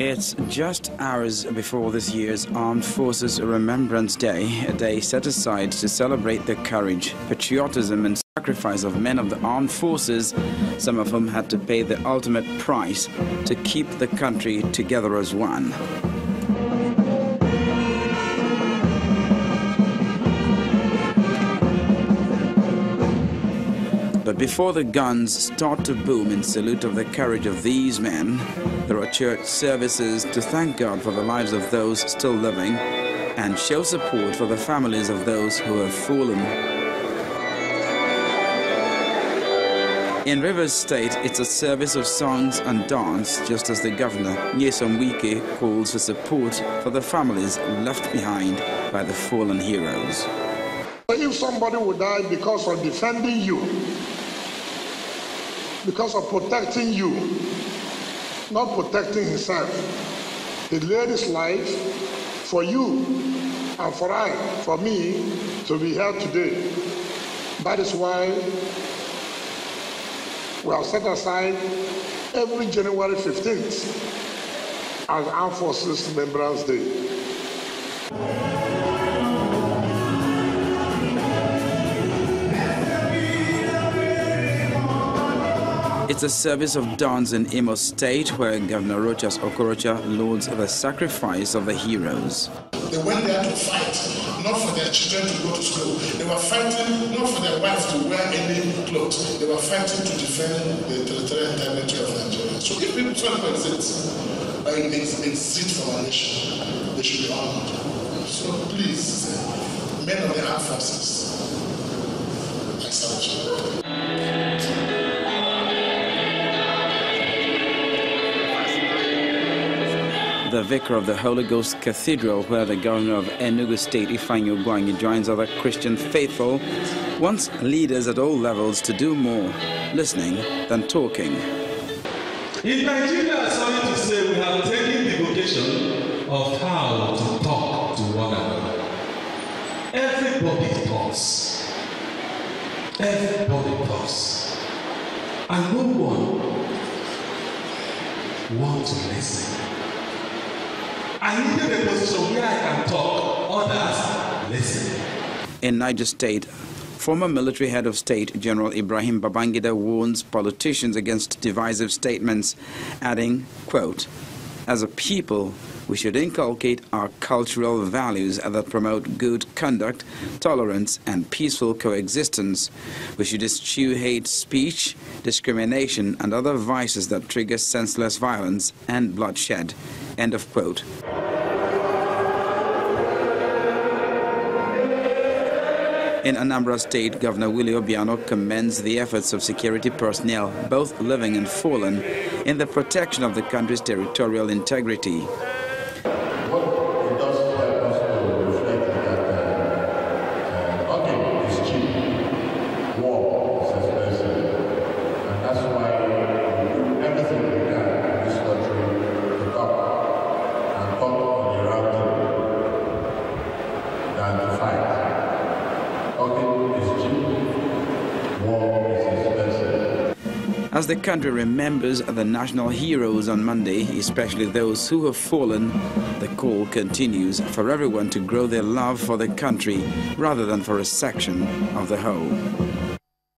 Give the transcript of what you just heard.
It's just hours before this year's Armed Forces Remembrance Day, a day set aside to celebrate the courage, patriotism, and sacrifice of men of the armed forces, some of whom had to pay the ultimate price to keep the country together as one. But before the guns start to boom in salute of the courage of these men, there are church services to thank God for the lives of those still living and show support for the families of those who have fallen. In Rivers State, it's a service of songs and dance, just as the governor, Nyesom Wike, calls for support for the families left behind by the fallen heroes. If somebody would die because of defending you, because of protecting you, not protecting himself. He laid his life for you and for I, for me, to be here today. That is why we have set aside every January 15th as Armed Forces Remembrance Day. It's a service of dance in Imo State where Governor Rochas Okorocha lauds the sacrifice of the heroes. They went there to fight, not for their children to go to school. They were fighting not for their wives to wear any clothes. They were fighting to defend the territorial integrity of Nigeria. So if people try to exist, uh, exist from our nation, they should be honored. So please, men of the armed forces, I salute you. The vicar of the Holy Ghost Cathedral, where the governor of Enugu State, Ifeanyi Ugwuanyi, joins other Christian faithful, wants leaders at all levels to do more listening than talking. In Nigeria, sorry to say, we have taken the vocation of how to talk to one another. Everybody talks. Everybody talks. And no one wants to listen. I needed a position where I can talk, others listen. In Niger State, former military head of state General Ibrahim Babangida warns politicians against divisive statements, adding, quote, as a people, we should inculcate our cultural values that promote good conduct, tolerance, and peaceful coexistence. We should eschew hate speech, discrimination, and other vices that trigger senseless violence and bloodshed. End of quote. In Anambra State, Governor Willie Obiano commends the efforts of security personnel, both living and fallen, in the protection of the country's territorial integrity. As the country remembers the national heroes on Monday, especially those who have fallen, the call continues for everyone to grow their love for the country rather than for a section of the whole.